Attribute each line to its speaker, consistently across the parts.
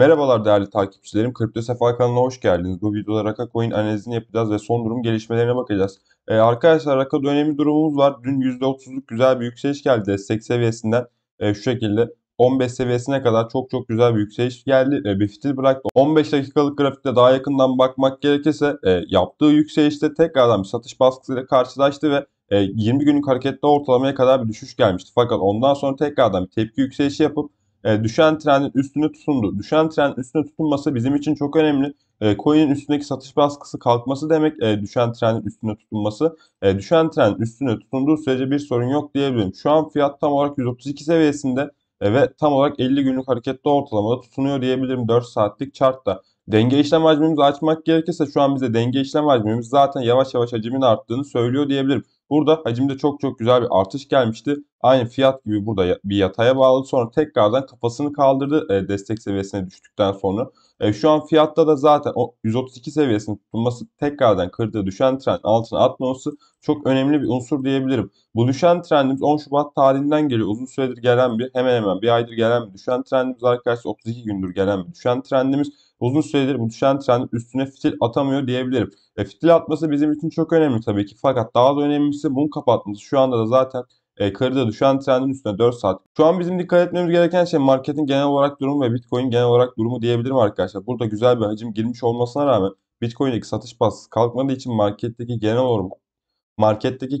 Speaker 1: Merhabalar değerli takipçilerim. Kripto Sefa kanalına hoş geldiniz. Bu videoda Raka Coin analizini yapacağız ve son durum gelişmelerine bakacağız. Ee, arkadaşlar Raka dönemi durumumuz var. Dün %30'luk güzel bir yükseliş geldi destek seviyesinden. Ee, şu şekilde 15 seviyesine kadar çok çok güzel bir yükseliş geldi. Ee, bir fitil bıraktı. 15 dakikalık grafikte daha yakından bakmak gerekirse e, yaptığı yükselişte tekrardan bir satış baskısıyla karşılaştı ve 20 e, günlük hareketli ortalamaya kadar bir düşüş gelmişti. Fakat ondan sonra tekrardan bir tepki yükselişi yapıp e, düşen trendin üstüne tutundu. Düşen trendin üstüne tutunması bizim için çok önemli. E, coin'in üstündeki satış baskısı kalkması demek e, düşen trendin üstüne tutunması. E, düşen trend üstüne tutunduğu sürece bir sorun yok diyebilirim. Şu an fiyat tam olarak 132 seviyesinde e, ve tam olarak 50 günlük hareketli ortalamada tutunuyor diyebilirim 4 saatlik chartta. Denge işlem hacmimizi açmak gerekirse şu an bize denge işlem hacmimiz zaten yavaş yavaş hacmin arttığını söylüyor diyebilirim. Burada hacimde çok çok güzel bir artış gelmişti. Aynı fiyat gibi burada bir yataya bağladı. Sonra tekrardan kafasını kaldırdı e, destek seviyesine düştükten sonra. E, şu an fiyatta da zaten o 132 seviyesinin tutulması tekrardan kırdığı düşen trend altına atmaması çok önemli bir unsur diyebilirim. Bu düşen trendimiz 10 Şubat tarihinden geliyor. Uzun süredir gelen bir hemen hemen bir aydır gelen bir düşen trendimiz arkadaşlar 32 gündür gelen bir düşen trendimiz. Uzun süredir bu düşen trend üstüne fitil atamıyor diyebilirim. E, fitil atması bizim için çok önemli tabii ki. Fakat daha da önemlisi bunu kapatması. Şu anda da zaten e, kırıda düşen trendin üstüne 4 saat. Şu an bizim dikkat etmemiz gereken şey marketin genel olarak durumu ve Bitcoin genel olarak durumu diyebilirim arkadaşlar. Burada güzel bir hacim girmiş olmasına rağmen Bitcoin'deki satış baskısı kalkmadığı için marketteki genel olarak marketteki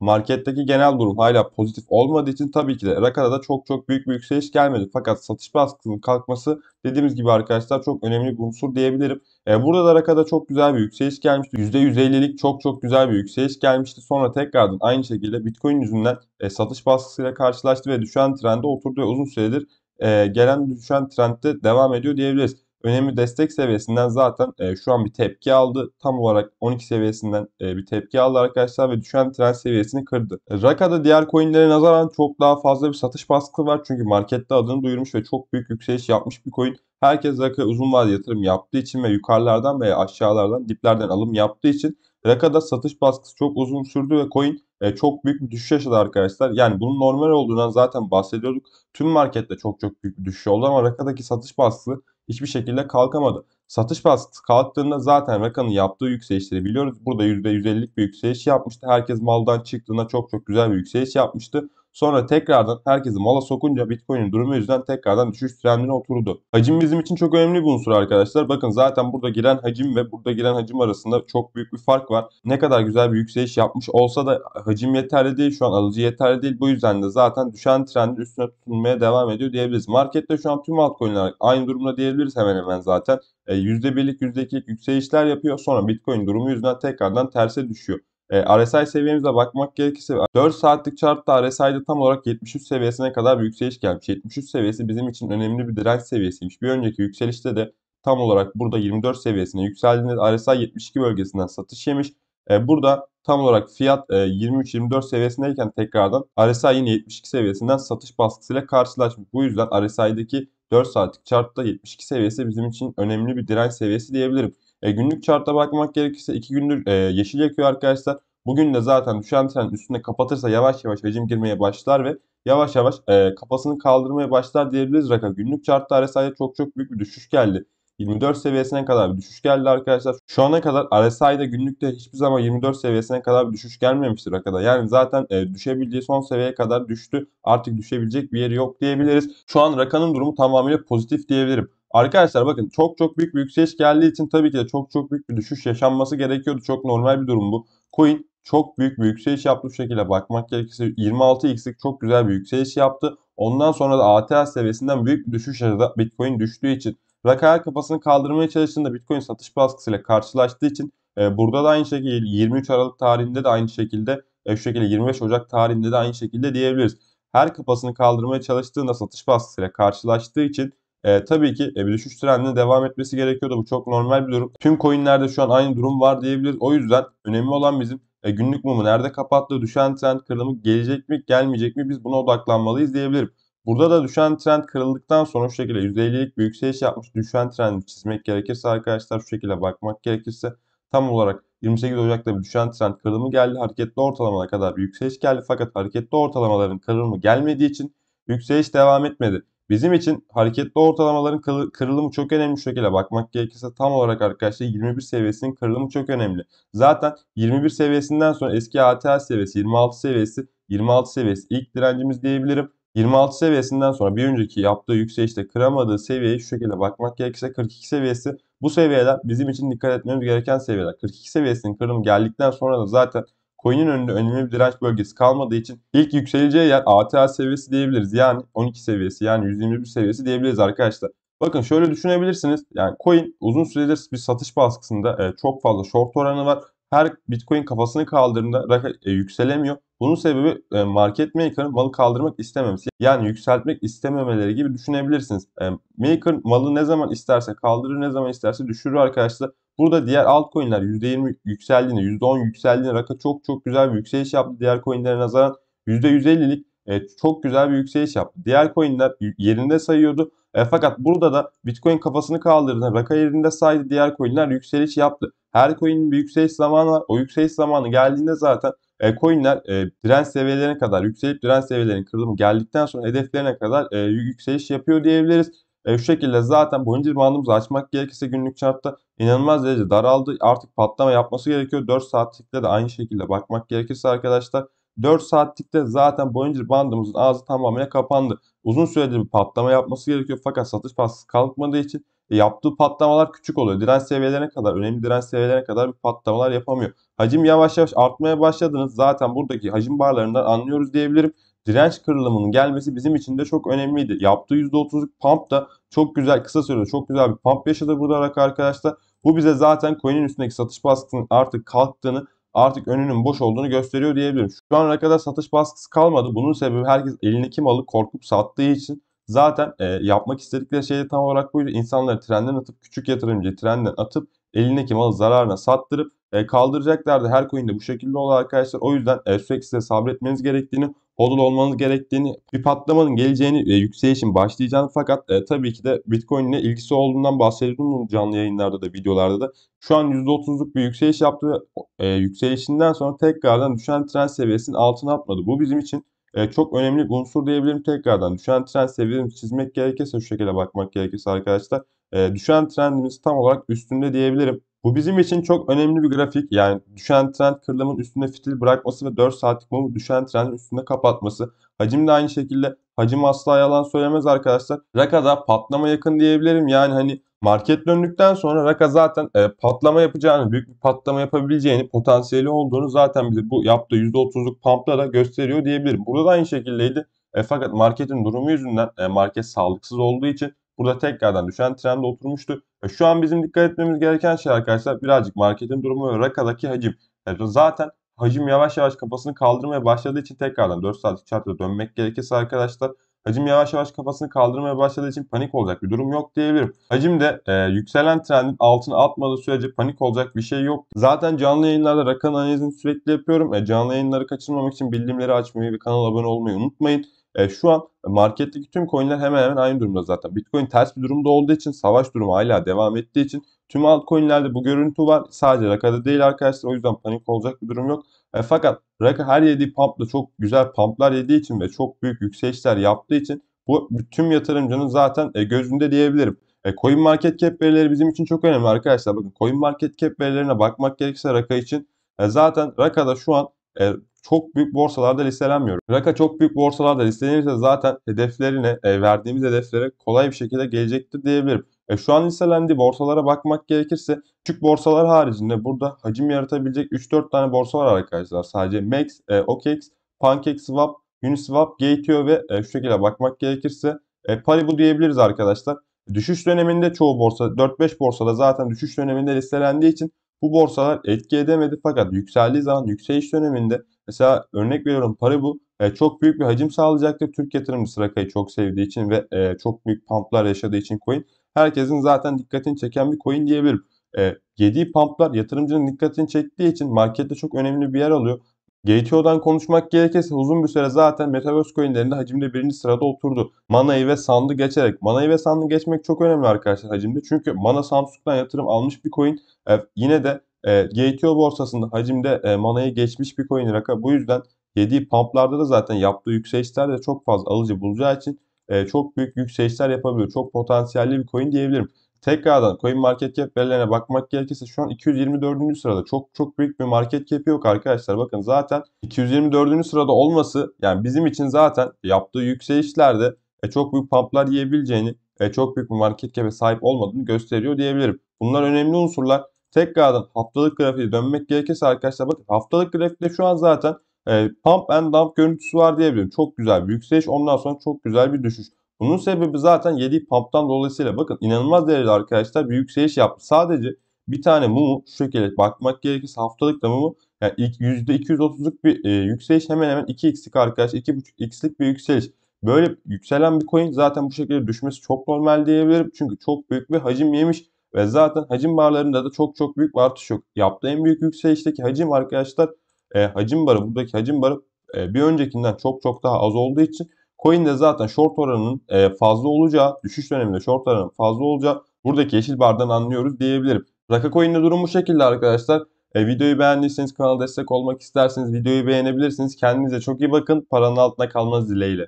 Speaker 1: Marketteki genel durum hala pozitif olmadığı için tabii ki de Raka'da da çok çok büyük bir yükseliş gelmedi. Fakat satış baskısının kalkması dediğimiz gibi arkadaşlar çok önemli bir unsur diyebilirim. E, burada da Raka'da çok güzel bir yükseliş gelmişti. %150'lik çok çok güzel bir yükseliş gelmişti. Sonra tekrardan aynı şekilde Bitcoin yüzünden e, satış baskısıyla karşılaştı ve düşen trende oturdu ve uzun süredir e, gelen düşen trendde devam ediyor diyebiliriz önemli destek seviyesinden zaten e, şu an bir tepki aldı. Tam olarak 12 seviyesinden e, bir tepki aldı arkadaşlar ve düşen trend seviyesini kırdı. Raka'da diğer coinlere nazaran çok daha fazla bir satış baskı var. Çünkü markette adını duyurmuş ve çok büyük yükseliş yapmış bir coin. Herkes Raka uzun vadeli yatırım yaptığı için ve yukarılardan veya aşağılardan diplerden alım yaptığı için Raka'da satış baskısı çok uzun sürdü ve coin e, çok büyük bir düşüş yaşadı arkadaşlar. Yani bunun normal olduğundan zaten bahsediyorduk. Tüm markette çok çok büyük bir düşüş oldu ama Raka'daki satış baskısı hiçbir şekilde kalkamadı. Satış baskısı kalktığında zaten Raka'nın yaptığı yükselişleri biliyoruz. Burada %150'lik bir yükseliş yapmıştı. Herkes maldan çıktığında çok çok güzel bir yükseliş yapmıştı. Sonra tekrardan herkesi mala sokunca Bitcoin'in durumu yüzünden tekrardan düşüş trendine oturdu. Hacim bizim için çok önemli bir unsur arkadaşlar. Bakın zaten burada giren hacim ve burada giren hacim arasında çok büyük bir fark var. Ne kadar güzel bir yükseliş yapmış olsa da hacim yeterli değil. Şu an alıcı yeterli değil. Bu yüzden de zaten düşen trendin üstüne tutunmaya devam ediyor diyebiliriz. Markette şu an tüm altcoin'ler aynı durumda diyebiliriz hemen hemen zaten. %1'lik %2'lik yükselişler yapıyor. Sonra Bitcoin durumu yüzünden tekrardan terse düşüyor. E, RSI seviyemize bakmak gerekirse 4 saatlik chartta RSI'de tam olarak 73 seviyesine kadar bir yükseliş gelmiş. 73 seviyesi bizim için önemli bir direnç seviyesiymiş. Bir önceki yükselişte de tam olarak burada 24 seviyesine yükseldiğinde RSI 72 bölgesinden satış yemiş. E, burada tam olarak fiyat e, 23-24 seviyesindeyken tekrardan RSI yine 72 seviyesinden satış baskısıyla karşılaşmış. Bu yüzden RSI'deki 4 saatlik chartta 72 seviyesi bizim için önemli bir direnç seviyesi diyebilirim. E, günlük charta bakmak gerekirse 2 gündür e, yeşil yakıyor arkadaşlar. Bugün de zaten düşen trend üstüne kapatırsa yavaş yavaş hacim girmeye başlar ve yavaş yavaş e, kafasını kaldırmaya başlar diyebiliriz Raka. Günlük chartta RSI'de çok çok büyük bir düşüş geldi. 24 seviyesine kadar bir düşüş geldi arkadaşlar. Şu ana kadar RSI'de günlükte hiçbir zaman 24 seviyesine kadar bir düşüş gelmemiştir Raka'da. Yani zaten e, düşebildiği son seviyeye kadar düştü. Artık düşebilecek bir yeri yok diyebiliriz. Şu an Raka'nın durumu tamamıyla pozitif diyebilirim. Arkadaşlar bakın çok çok büyük bir yükseliş geldiği için tabii ki de çok çok büyük bir düşüş yaşanması gerekiyordu. Çok normal bir durum bu. Coin çok büyük bir yükseliş yaptı bu şekilde bakmak gerekirse 26x'lik çok güzel bir yükseliş yaptı. Ondan sonra da ATH seviyesinden büyük bir düşüş yaşadı Bitcoin düştüğü için. Rakaya kafasını kaldırmaya çalıştığında Bitcoin satış baskısıyla karşılaştığı için e, burada da aynı şekilde 23 Aralık tarihinde de aynı şekilde e, şu şekilde 25 Ocak tarihinde de aynı şekilde diyebiliriz. Her kafasını kaldırmaya çalıştığında satış baskısıyla karşılaştığı için e, tabii ki e, bir düşüş trendine devam etmesi gerekiyordu. Bu çok normal bir durum. Tüm coinlerde şu an aynı durum var diyebiliriz. O yüzden önemli olan bizim e, günlük mumu nerede kapattı, düşen trend kırılımı gelecek mi, gelmeyecek mi biz buna odaklanmalıyız diyebilirim. Burada da düşen trend kırıldıktan sonra şu şekilde %50'lik bir yükseliş yapmış. Düşen trendi çizmek gerekirse arkadaşlar şu şekilde bakmak gerekirse tam olarak 28 Ocak'ta bir düşen trend kırılımı geldi. Hareketli ortalamana kadar bir yükseliş geldi. Fakat hareketli ortalamaların kırılımı gelmediği için yükseliş devam etmedi. Bizim için hareketli ortalamaların kırılımı çok önemli şekilde bakmak gerekirse tam olarak arkadaşlar 21 seviyesinin kırılımı çok önemli. Zaten 21 seviyesinden sonra eski ATL seviyesi 26 seviyesi 26 seviyesi ilk direncimiz diyebilirim. 26 seviyesinden sonra bir önceki yaptığı yükselişte kıramadığı seviyeyi şu şekilde bakmak gerekirse 42 seviyesi. Bu seviyeler bizim için dikkat etmemiz gereken seviyeler. 42 seviyesinin kırılımı geldikten sonra da zaten coin'in önünde önemli bir direnç bölgesi kalmadığı için ilk yükseleceği yer ATH seviyesi diyebiliriz. Yani 12 seviyesi yani 121 seviyesi diyebiliriz arkadaşlar. Bakın şöyle düşünebilirsiniz. Yani coin uzun süredir bir satış baskısında e, çok fazla short oranı var. Her Bitcoin kafasını kaldırdığında e, yükselemiyor. Bunun sebebi e, market maker'ın malı kaldırmak istememesi. Yani yükseltmek istememeleri gibi düşünebilirsiniz. E, maker malı ne zaman isterse kaldırır, ne zaman isterse düşürür arkadaşlar. Burada diğer altcoin'ler %20 yükseldiğinde, %10 yükseldiğinde Raka çok çok güzel bir yükseliş yaptı. Diğer coin'lere nazaran %150'lik e, çok güzel bir yükseliş yaptı. Diğer coin'ler yerinde sayıyordu. E, fakat burada da Bitcoin kafasını kaldırdı. Raka yerinde saydı. Diğer coin'ler yükseliş yaptı. Her coin'in bir yükseliş zamanı var. O yükseliş zamanı geldiğinde zaten e, coin'ler e, direnç seviyelerine kadar yükselip direnç seviyelerinin kırılımı geldikten sonra hedeflerine kadar e, yükseliş yapıyor diyebiliriz. E, şu şekilde zaten boyunca bandımızı açmak gerekirse günlük chartta inanılmaz derece daraldı. Artık patlama yapması gerekiyor. 4 saatlikte de aynı şekilde bakmak gerekirse arkadaşlar 4 saatlikte zaten boyunca bandımızın ağzı tamamen kapandı. Uzun süredir bir patlama yapması gerekiyor fakat satış baskısı kalkmadığı için e, yaptığı patlamalar küçük oluyor. Direnç seviyelerine kadar, önemli direnç seviyelerine kadar bir patlamalar yapamıyor. Hacim yavaş yavaş artmaya başladınız. Zaten buradaki hacim barlarından anlıyoruz diyebilirim. Direnç kırılımının gelmesi bizim için de çok önemliydi. Yaptığı %30'luk pump da çok güzel, kısa sürede çok güzel bir pump yaşadı burada arkadaşlar. Bu bize zaten coin'in üstündeki satış baskısının artık kalktığını artık önünün boş olduğunu gösteriyor diyebilirim. Şu ana kadar satış baskısı kalmadı. Bunun sebebi herkes elindeki malı korkup sattığı için zaten e, yapmak istedikleri şey tam olarak buydu. İnsanları trenden atıp küçük yatırımcı trenden atıp elindeki malı zararına sattırıp e, kaldıracaklardı. Her coin'de bu şekilde olur arkadaşlar. O yüzden e, sabretmeniz gerektiğini, hodl olmanız gerektiğini, bir patlamanın geleceğini ve yükselişin başlayacağını fakat e, tabii ki de Bitcoin ile ilgisi olduğundan bahsediyorum canlı yayınlarda da videolarda da. Şu an %30'luk bir yükseliş yaptı ve e, yükselişinden sonra tekrardan düşen trend seviyesinin altına atmadı. Bu bizim için e, çok önemli bir unsur diyebilirim tekrardan. Düşen trend seviyesini çizmek gerekirse şu şekilde bakmak gerekirse arkadaşlar. E, düşen trendimiz tam olarak üstünde diyebilirim. Bu bizim için çok önemli bir grafik. Yani düşen trend kırılımın üstünde fitil bırakması ve 4 saatlik mumu düşen trendin üstünde kapatması. Hacim de aynı şekilde. Hacim asla yalan söylemez arkadaşlar. Raka'da patlama yakın diyebilirim. Yani hani market döndükten sonra Raka zaten e, patlama yapacağını, büyük bir patlama yapabileceğini, potansiyeli olduğunu zaten bize bu yaptığı %30'luk pumpla da gösteriyor diyebilirim. Burada da aynı şekildeydi. E, fakat marketin durumu yüzünden e, market sağlıksız olduğu için burada tekrardan düşen trende oturmuştu. E, şu an bizim dikkat etmemiz gereken şey arkadaşlar birazcık marketin durumu ve Raka'daki hacim. Yani zaten hacim yavaş yavaş kafasını kaldırmaya başladığı için tekrardan 4 saatlik chartta dönmek gerekirse arkadaşlar hacim yavaş yavaş kafasını kaldırmaya başladığı için panik olacak bir durum yok diyebilirim. Hacim de e, yükselen trendin altına atmadığı sürece panik olacak bir şey yok. Zaten canlı yayınlarda rakan analizini sürekli yapıyorum. E, canlı yayınları kaçırmamak için bildirimleri açmayı ve kanala abone olmayı unutmayın. E, şu an marketteki tüm coinler hemen hemen aynı durumda zaten. Bitcoin ters bir durumda olduğu için, savaş durumu hala devam ettiği için tüm altcoin'lerde bu görüntü var. Sadece Raka'da değil arkadaşlar. O yüzden panik olacak bir durum yok. E, fakat Raka her yediği pumpla çok güzel pumplar yediği için ve çok büyük yükselişler yaptığı için bu tüm yatırımcının zaten e, gözünde diyebilirim. E, coin market cap verileri bizim için çok önemli arkadaşlar. Bakın coin market cap verilerine bakmak gerekirse Raka için e, zaten Raka'da şu an e, çok büyük borsalarda listelenmiyor. Raka çok büyük borsalarda listelenirse zaten hedeflerine, e, verdiğimiz hedeflere kolay bir şekilde gelecektir diyebilirim. E, şu an listelendiği borsalara bakmak gerekirse küçük borsalar haricinde burada hacim yaratabilecek 3-4 tane borsa var arkadaşlar. Sadece Max, e, OKX, PancakeSwap, Uniswap, Gateo ve e, şu şekilde bakmak gerekirse e, Paribu diyebiliriz arkadaşlar. Düşüş döneminde çoğu borsa 4-5 borsada zaten düşüş döneminde listelendiği için bu borsalar etki edemedi fakat yükseldiği zaman yükseliş döneminde mesela örnek veriyorum Paribu e, çok büyük bir hacim sağlayacaktır. Türk yatırımcısı Raka'yı çok sevdiği için ve e, çok büyük pumplar yaşadığı için coin. Herkesin zaten dikkatini çeken bir coin diyebilirim. E, yediği pumplar yatırımcının dikkatini çektiği için markette çok önemli bir yer alıyor. GTO'dan konuşmak gerekirse uzun bir süre zaten Metaverse coinlerinde hacimde birinci sırada oturdu. Mana'yı ve Sand'ı geçerek. Mana'yı ve Sand'ı geçmek çok önemli arkadaşlar hacimde. Çünkü Mana Samsung'dan yatırım almış bir coin. E, yine de e, GTO borsasında hacimde e, Mana'yı geçmiş bir coin Raka. Bu yüzden yediği pumplarda da zaten yaptığı yükselişler de çok fazla alıcı bulacağı için e, çok büyük yükselişler yapabiliyor. Çok potansiyelli bir coin diyebilirim. Tekrardan coin market cap verilerine bakmak gerekirse şu an 224. sırada. Çok çok büyük bir market cap yok arkadaşlar. Bakın zaten 224. sırada olması yani bizim için zaten yaptığı yükselişlerde e, çok büyük pumplar yiyebileceğini, e, çok büyük bir market cap'e sahip olmadığını gösteriyor diyebilirim. Bunlar önemli unsurlar. Tekrardan haftalık grafiğe dönmek gerekirse arkadaşlar bakın haftalık grafikte şu an zaten e, pump and dump görüntüsü var diyebilirim. Çok güzel bir yükseliş ondan sonra çok güzel bir düşüş. Bunun sebebi zaten yediği pump'tan dolayısıyla bakın inanılmaz derecede arkadaşlar bir yükseliş yaptı. Sadece bir tane mumu şu şekilde bakmak gerekirse haftalık da mumu yani ilk %230'luk bir e, yükseliş hemen hemen 2x'lik arkadaşlar 2.5x'lik bir yükseliş. Böyle yükselen bir coin zaten bu şekilde düşmesi çok normal diyebilirim. Çünkü çok büyük bir hacim yemiş ve zaten hacim barlarında da çok çok büyük bir artış yok. Yaptığı en büyük yükselişteki hacim arkadaşlar e, hacim barı buradaki hacim barı e, bir öncekinden çok çok daha az olduğu için coin'de zaten short oranının e, fazla olacağı, düşüş döneminde short oranının fazla olacağı buradaki yeşil bardan anlıyoruz diyebilirim. Raka coin'de durum bu şekilde arkadaşlar. E, videoyu beğendiyseniz kanala destek olmak isterseniz videoyu beğenebilirsiniz. Kendinize çok iyi bakın. Paranın altına kalmanız dileğiyle.